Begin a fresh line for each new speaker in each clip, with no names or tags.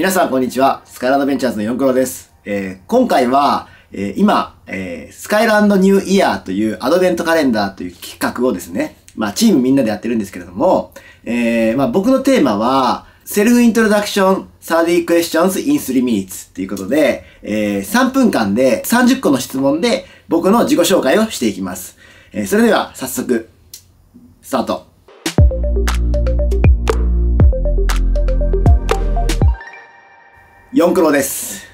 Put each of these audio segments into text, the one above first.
皆さんこんにちは。スカイランドベンチャーズのヨンクロです。えー、今回は、えー、今、えー、スカイランドニューイヤーというアドベントカレンダーという企画をですね、まあチームみんなでやってるんですけれども、えー、まあ僕のテーマは、セルフイントロダクション30 questions in 3 minutes っていうことで、えー、3分間で30個の質問で僕の自己紹介をしていきます。えー、それでは早速、スタート。四クロです。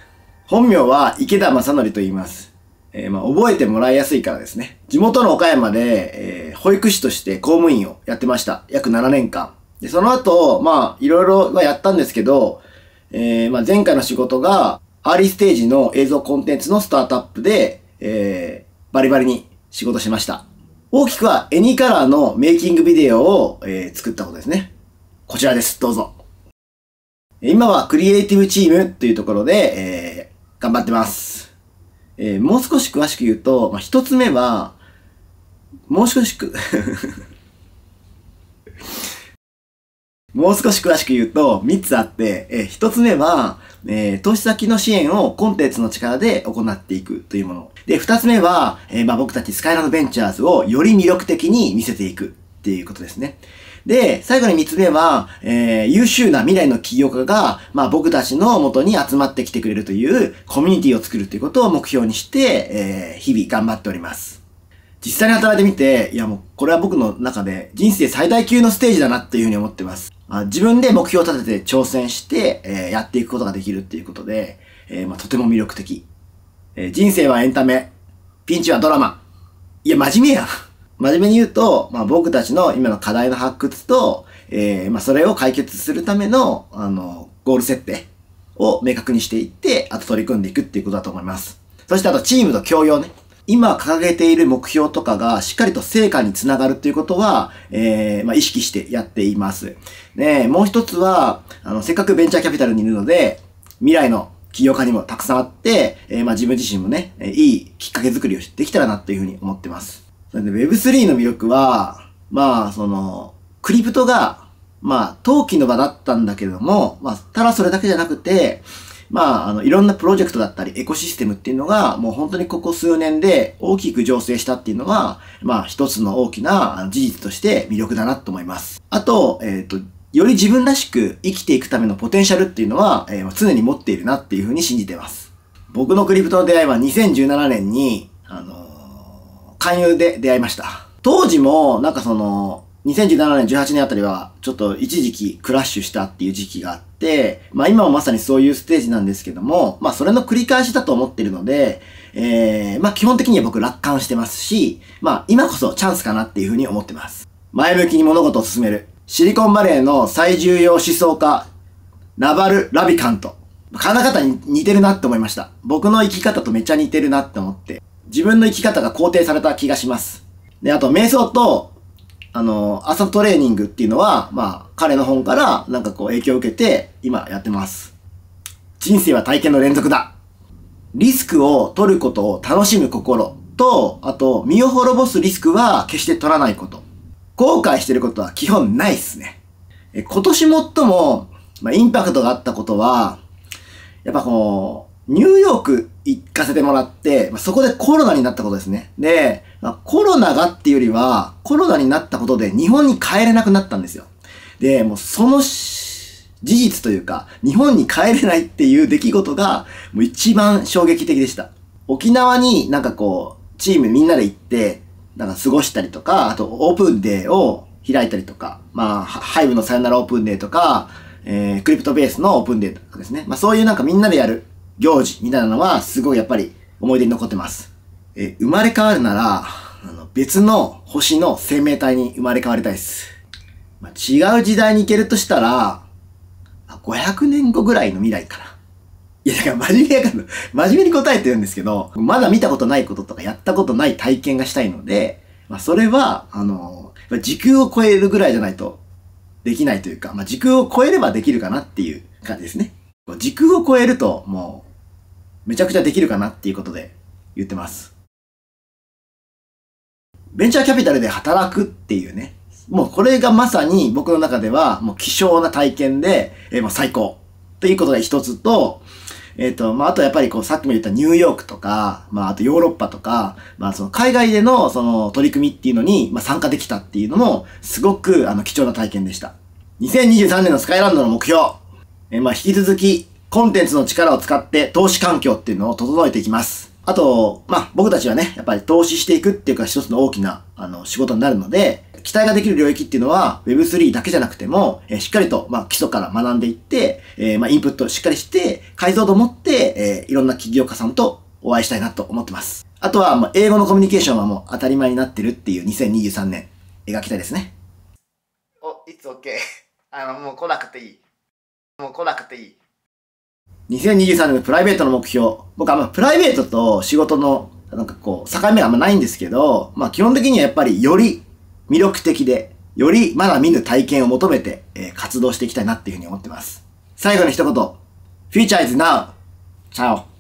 本名は池田正則と言います。えー、まあ、覚えてもらいやすいからですね。地元の岡山で、えー、保育士として公務員をやってました。約7年間。で、その後、まあ、いろいろはやったんですけど、えー、まあ、前回の仕事が、アーリーステージの映像コンテンツのスタートアップで、えー、バリバリに仕事しました。大きくは、エニカラーのメイキングビデオを、えー、作ったことですね。こちらです。どうぞ。今はクリエイティブチームというところで、えー、頑張ってます。えー、もう少し詳しく言うと、まあ、一つ目は、もう少しく もう少し詳しく言うと、三つあって、えー、一つ目は、えー、投資先の支援をコンテンツの力で行っていくというもの。で、二つ目は、えー、まあ僕たちスカイランドベンチャーズをより魅力的に見せていくっていうことですね。で、最後に三つ目は、えー、優秀な未来の起業家が、まあ僕たちの元に集まってきてくれるというコミュニティを作るということを目標にして、えー、日々頑張っております。実際に働いてみて、いやもう、これは僕の中で人生最大級のステージだなっていうふうに思ってます。あ、自分で目標を立てて挑戦して、えー、やっていくことができるっていうことで、えー、まあ、とても魅力的。えー、人生はエンタメ。ピンチはドラマ。いや、真面目や。真面目に言うと、まあ、僕たちの今の課題の発掘と、えー、まあ、それを解決するための、あの、ゴール設定を明確にしていって、あと取り組んでいくっていうことだと思います。そしてあとチームと共用ね。今掲げている目標とかがしっかりと成果につながるっていうことは、えー、まあ、意識してやっています。ねもう一つは、あの、せっかくベンチャーキャピタルにいるので、未来の起業家にもたくさんあって、えー、まあ、自分自身もね、いいきっかけ作りをできたらなっていうふうに思ってます。それで Web3 の魅力は、まあ、その、クリプトが、まあ、陶器の場だったんだけれども、まあ、ただそれだけじゃなくて、まあ、あの、いろんなプロジェクトだったり、エコシステムっていうのが、もう本当にここ数年で大きく醸成したっていうのが、まあ、一つの大きな事実として魅力だなと思います。あと、えっ、ー、と、より自分らしく生きていくためのポテンシャルっていうのは、えー、常に持っているなっていうふうに信じてます。僕のクリプトの出会いは2017年に、勧誘で出会いました。当時も、なんかその、2017年、18年あたりは、ちょっと一時期クラッシュしたっていう時期があって、まあ今もまさにそういうステージなんですけども、まあそれの繰り返しだと思ってるので、えー、まあ基本的には僕楽観してますし、まあ今こそチャンスかなっていうふうに思ってます。前向きに物事を進める。シリコンバレーの最重要思想家、ナバル・ラビカント。考え方に似てるなって思いました。僕の生き方とめっちゃ似てるなって思って。自分の生き方が肯定された気がします。で、あと、瞑想と、あの、朝トレーニングっていうのは、まあ、彼の本からなんかこう影響を受けて、今やってます。人生は体験の連続だ。リスクを取ることを楽しむ心と、あと、身を滅ぼすリスクは決して取らないこと。後悔してることは基本ないっすね。え今年最も、まあ、インパクトがあったことは、やっぱこう、ニューヨークせてもらって、まあ、そこでコロナになったことですね。で、まあ、コロナがっていうよりは、コロナになったことで日本に帰れなくなったんですよ。で、もうその事実というか、日本に帰れないっていう出来事が、もう一番衝撃的でした。沖縄になんかこう、チームみんなで行って、なんか過ごしたりとか、あとオープンデーを開いたりとか、まあ、ハイブのさよならオープンデーとか、えー、クリプトベースのオープンデーとかですね。まあそういうなんかみんなでやる行事みたいなのはすごいやっぱり思い出に残ってます。え生まれ変わるなら、あの別の星の生命体に生まれ変わりたいです。まあ、違う時代に行けるとしたら、500年後ぐらいの未来かな。いや、だから真面目やから、真面目に答えてるんですけど、まだ見たことないこととかやったことない体験がしたいので、まあ、それは、あの、時空を超えるぐらいじゃないとできないというか、まあ、時空を超えればできるかなっていう感じですね。時空を超えると、もう、めちゃくちゃできるかなっていうことで言ってます。ベンチャーキャピタルで働くっていうね。もうこれがまさに僕の中ではもう希少な体験で、えー、もう最高。ということが一つと、えっ、と、まあ、あとやっぱりこう、さっきも言ったニューヨークとか、まあ、あとヨーロッパとか、まあ、その海外でのその取り組みっていうのに、まあ、参加できたっていうのも、すごくあの、貴重な体験でした。2023年のスカイランドの目標。えーまあ、引き続き、コンテンツの力を使って投資環境っていうのを整えていきます。あと、まあ、僕たちはね、やっぱり投資していくっていうか一つの大きな、あの、仕事になるので、期待ができる領域っていうのは Web3 だけじゃなくても、えーしっかりと、まあ、基礎から学んでいって、えーまあ、インプットをしっかりして、解像度を持って、えーいろんな起業家さんとお会いしたいなと思ってます。あとは、まあ、英語のコミュニケーションはもう当たり前になってるっていう2023年、描きたいですね。お、いつ OK。あの、もう来なくていい。もう来なくていい。2023年のプライベートの目標。僕はまあプライベートと仕事の、なんかこう、境目はあんまないんですけど、まあ基本的にはやっぱりより魅力的で、よりまだ見ぬ体験を求めて、えー活動していきたいなっていうふうに思ってます。最後の一言。Future is now! チャオ